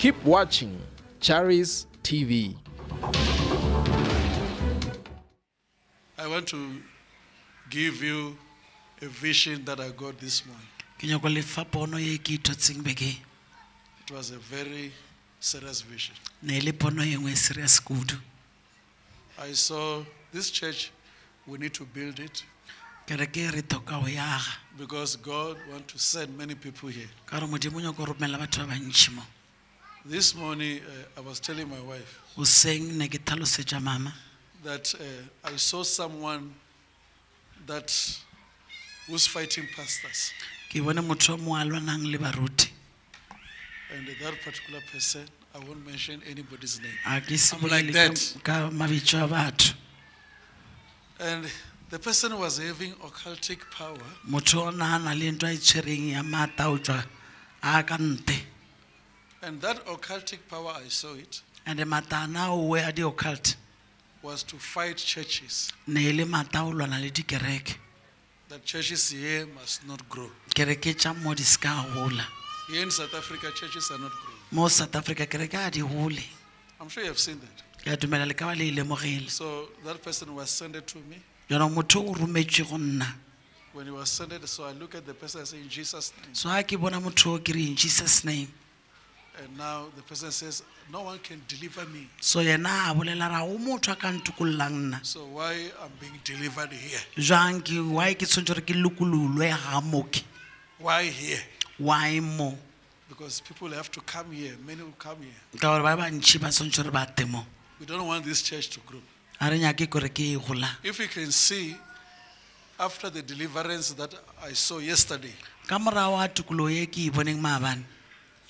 Keep watching Charis TV. I want to give you a vision that I got this morning. It was a very serious vision. ne e e serious kudu I saw this church, we need to build it because God wants to send many people here. This morning, uh, I was telling my wife goseng ne ke tlhalosetša mama. that uh, I saw someone that was fighting pastors, ke bone motho o mo a lwanang le baruti. And that particular person, I won't mention anybody's name. a ke se I'm like bolele that. ka- ka mabitso a batho. And the person was having occultic power, motho o nagana le ntho a e tshwereng ya maata o tswa a ka nte and that occultic power, I saw it, and maata ana owe a di-occult was to fight churches. ne e le maata o lwana le dikereke That churches here must not grow. kereke tša mo di gola Here in South Africa, churches are not growing. mo south africa kereke a di gole I'm sure you have seen that. ke a dumela le ka ba le e lemogile So that person was sent to me. jona motho o rometswe go nna When he was sent so I look at the person and say, in Jesus' name. so ga ke bona motho o ke re in jesus name And now the person says, no one can deliver me. so yena a bolela ra go motho a ka ntokollang nna So why I'm being delivered here? jang ke why ke tshwanetse gore ke lokololwe ga moke Why here? why mo Because people have to come here. Many will come here. ka gore ba bantšhi ba tshwanetse gore ba temo We don't want this church to grow. a re nyake kore ke e gola If you can see, after the deliverance that I saw yesterday, ka morago a tokologo ye ke e boneng maabane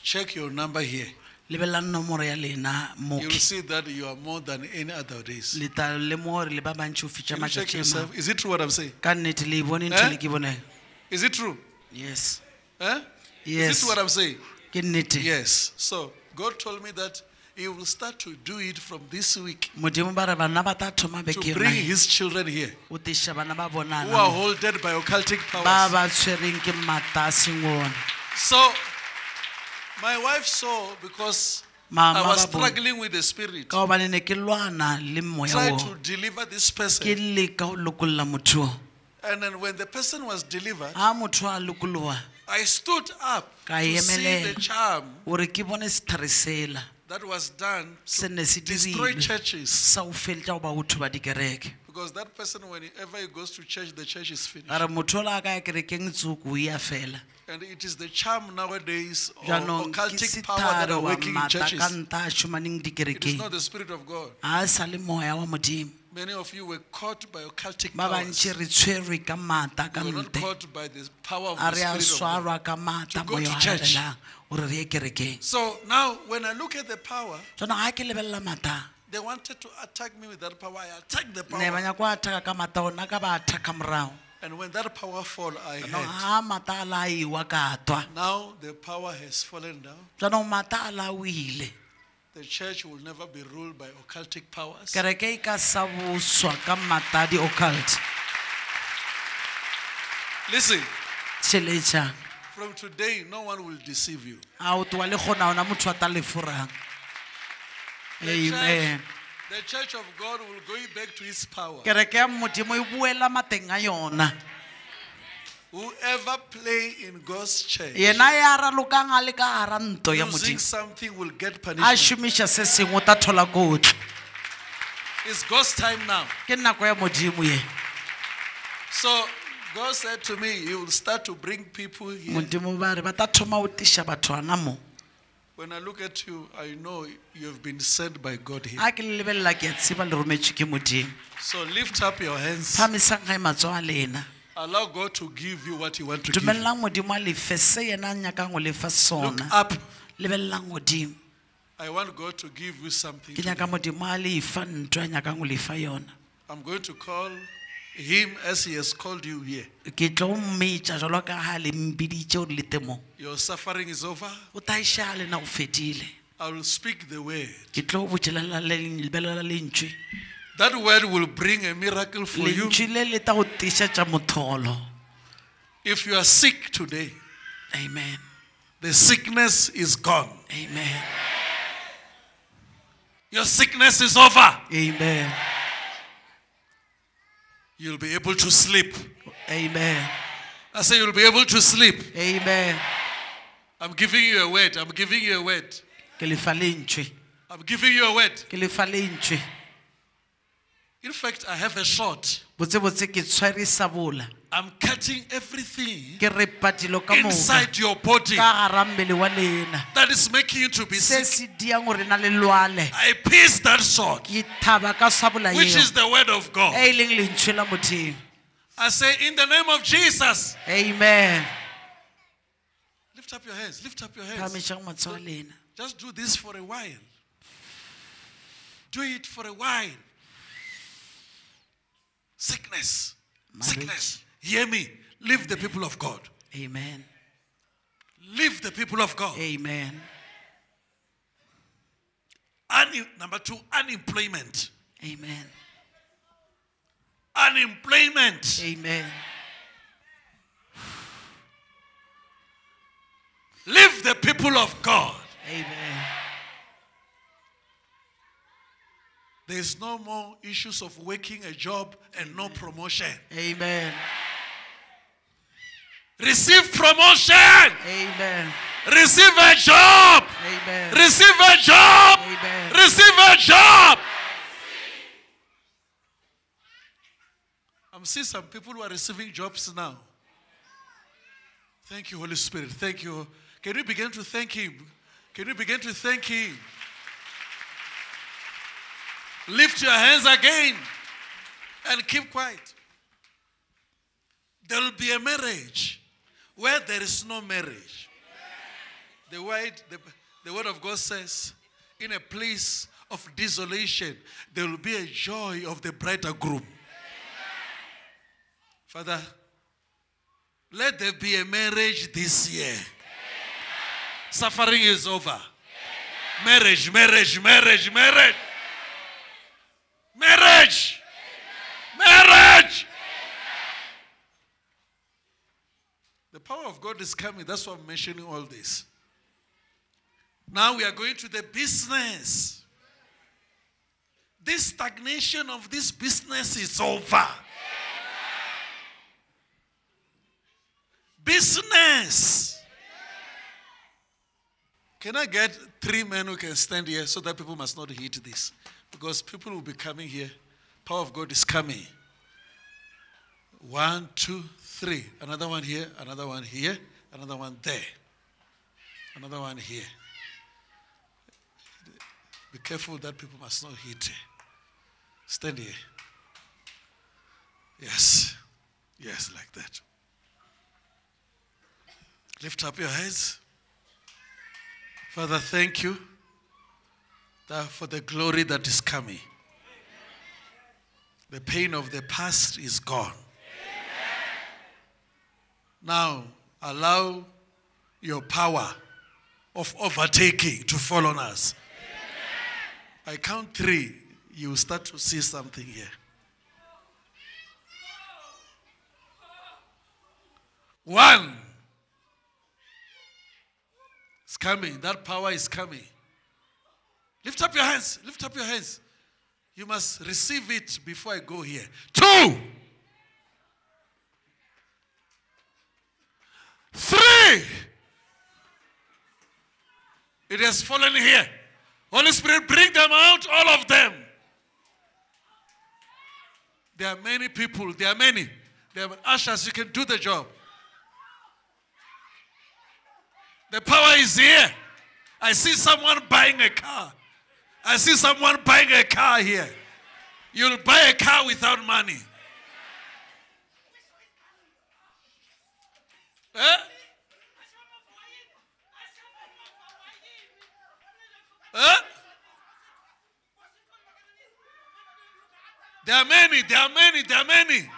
check your number here. lebelela nomoro ya lena You'll moke see that you are more than any other race. le tla lemoga gore le ba bantši o fetša Can you check matšatši a yourself? Is it true what I'm saying? ka nnete le e bone ntho Eh? le ke boneng Is it true? yes Eh? Is yes it what I'm saying? ke nnete Yes. So God told me that He will start to do it from this week modimo ba re bana ba tla thoma to bring His children here o tiša bana ba who are bonana holded by occultic ba powers. ba tshwereng ke maata a So my wife saw because I was struggling with the spirit, ka gobane ne ke lwana le moya trying o to deliver this ke person. leka go lokolola motho o And then when the person was delivered, ga motho a lokologa I stood up Ka to see emelela. the charm gore ke bone setlhare sela that was done se to ne se destroy churches. sa o feletša go ba ba dikereke Because that person, whenever he goes to church, the church is finished. a re motho o la ka ya kerekeng tsoko a fela And it is the charm nowadays of occultic power that are working in churches. It is not the spirit of God. a sa le moya wa modimo Many of you were caught by occultic powers. bantši re tshwerwe ka maata ka You were not caught by the power of the spirit of God. swarwa ka maata To go to church. galelang gore re ye So now, when I look at the power, tsona ga ke lebelela they wanted to attack me with that power. I attacked the power. Nyako a thaka ka maata ona ka ba thaka morago And when that power fall, I had. ga ah, maata a la a iwa ka twa Now the power has fallen down. jaanong maata a la The church will never be ruled by occultic powers. kereke ka sa boswa ka maata a di-occult Listen, from today, no one will deceive you. a o toa le kgona ona motho a ta lefurang The church, amen the church of God will go back to its power. kereke ya modimo e boela mateng a yona Whoever play in God's church yena ya ralokang a le ka gara ya using modimo something will get a punishment. šomiša se sengwe o thola kotlo It's God's time now. ke nako ya modimo ye So God said to me, He will start to bring people here. modimo ba re ba thoma o tiša batho ana mo When I look at you, I know you have been sent by God here. ke le ke a tseba le rometswe ke modimo So lift up your hands. phamisang a lena Allow God to give you what He wants to give. you. modimo a lefe se yena a nyakang go lefa Look up. modimo I want God to give you something. ke nyaka modimo a lefa ntho a nyakang go lefa yona I'm going to call Him as He has called you here. ke tlo mmetša jalo ka ga le mbiditše gore le temong Your suffering is over. o taiša lena go fedile I will speak the word. ke tlo botšelela lentswe That word will bring a miracle for you. lentswe le le ta go tišetša motholo If you are sick today, amen the sickness is gone. amen Your sickness is over. amen You'll be able to sleep. amen I say you'll be able to sleep. amen I'm giving you a word. I'm giving you a word. I'm giving you a word. Ke lefa lentswe In fact, I have a shot. botsebotse ke tshwere sa I'm cutting everything ke repa ka moka inside your body ka gara mmele wa lena that is making you to be se sick. se diang gore na le lwale I pierce that shot, ke thaba ka sabola which eo is the word of God. e e leng lentswe la motheo I say, in the name of Jesus, amen lift up your hands. Lift up your hands. phamešang matshwao lena Just do this for a while. Do it for a while. Sickness. Sickness. Hear me. Leave the people of God. amen Leave the people of God. amen Un- number two, unemployment. amen Unemployment. amen Leave the people of God. amen There is no more issues of working a job and no promotion. amen Receive promotion. amen Receive a job. amen Receive a job. Amen. Receive a job. I'm seeing some people who are receiving jobs now. Thank you, Holy Spirit. Thank you. Can we begin to thank Him? Can we begin to thank Him? Lift your hands again and keep quiet. There will be a marriage where there is no marriage. The word, the, the word of God says, in a place of desolation, there will be a joy of the brighter bridegroom. Father, let there be a marriage this year. Suffering is over. Marriage, marriage, marriage, marriage. Marriage. Marriage. The power of God is coming. That's why I'm mentioning all this. Now we are going to the business. This stagnation of this business is over. Business. Can I get three men who can stand here so that people must not hit this? Because people will be coming here. Power of God is coming. One, two, three. Another one here, another one here, another one there, another one here. Be careful that people must not hit. Stand here. Yes. Yes, like that. Lift up your heads. Father, thank you that for the glory that is coming. The pain of the past is gone. Now, allow your power of overtaking to fall on us. I count three, you start to see something here. One. It's coming. That power is coming. Lift up your hands. Lift up your hands. You must receive it before I go here. Two. Three. It has fallen here. Holy Spirit, bring them out, all of them. There are many people. There are many. There are ushers. You can do the job. The power is here. I see someone buying a car. I see someone buying a car here. You'll buy a car without money. Huh? Huh? There are many, there are many, there are many.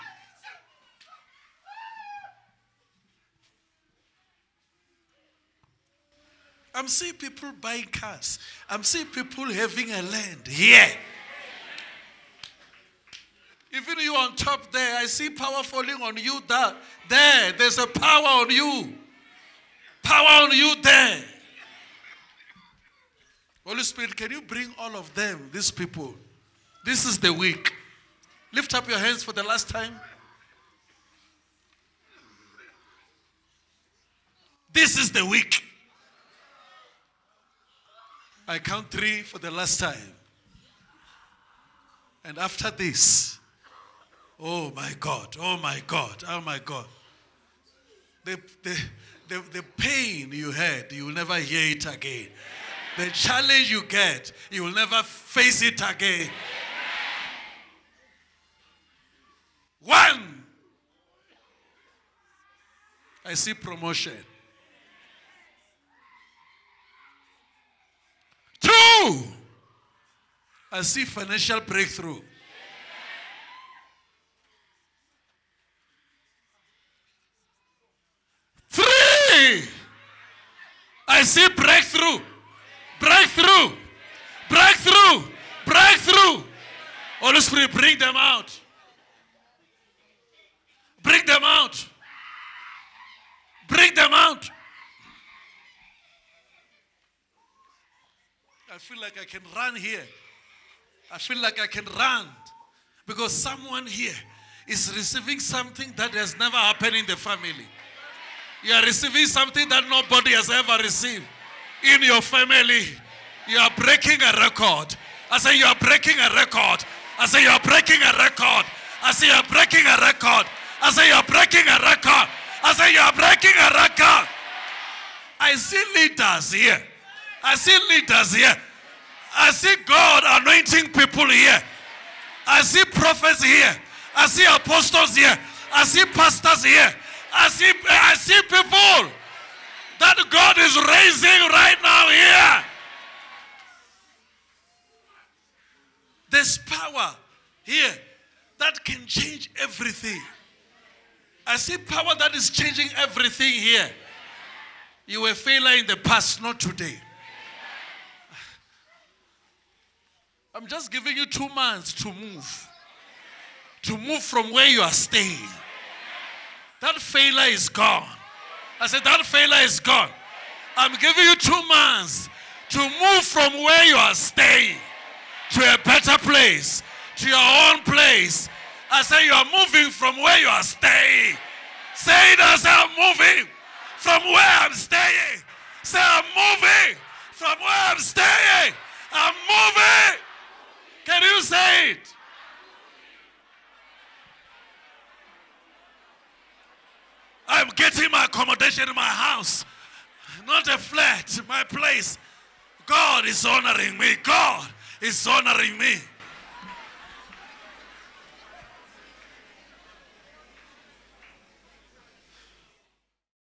Seeing people buying cars. I'm seeing people having a land here. Even you on top there, I see power falling on you there. There, there's a power on you. Power on you there. Holy Spirit, can you bring all of them, these people? This is the week. Lift up your hands for the last time. This is the week. I count three for the last time. And after this, oh my God, oh my God, oh my God. The, the, the, the pain you had, you will never hear it again. The challenge you get, you will never face it again. One, I see promotion. Two, I see financial breakthrough. Three, I see breakthrough. Breakthrough. Breakthrough. Breakthrough. Holy Spirit, bring them out. Bring them out. Bring them out. I feel like I can run here. I feel like I can run because someone here is receiving something that has never happened in the family. You are receiving something that nobody has ever received in your family. You are breaking a record. I say you are breaking a record. I say you are breaking a record. I say you are breaking a record. I say you are breaking a record. I say you are breaking a record. I see leaders here. I see leaders here. I see God anointing people here. I see prophets here. I see apostles here. I see pastors here. I see I see people that God is raising right now here. There's power here that can change everything. I see power that is changing everything here. You were failure in the past, not today. I'm just giving you two months to move. To move from where you are staying. That failure is gone. I said, that failure is gone. I'm giving you two months to move from where you are staying to a better place, to your own place. I say, you are moving from where you are staying. Say it as I'm moving from where I'm staying. Say, I'm moving from where I'm staying. I'm moving. Can you say it? I'm getting my accommodation in my house, not a flat, my place. God is honoring me. God is honoring me.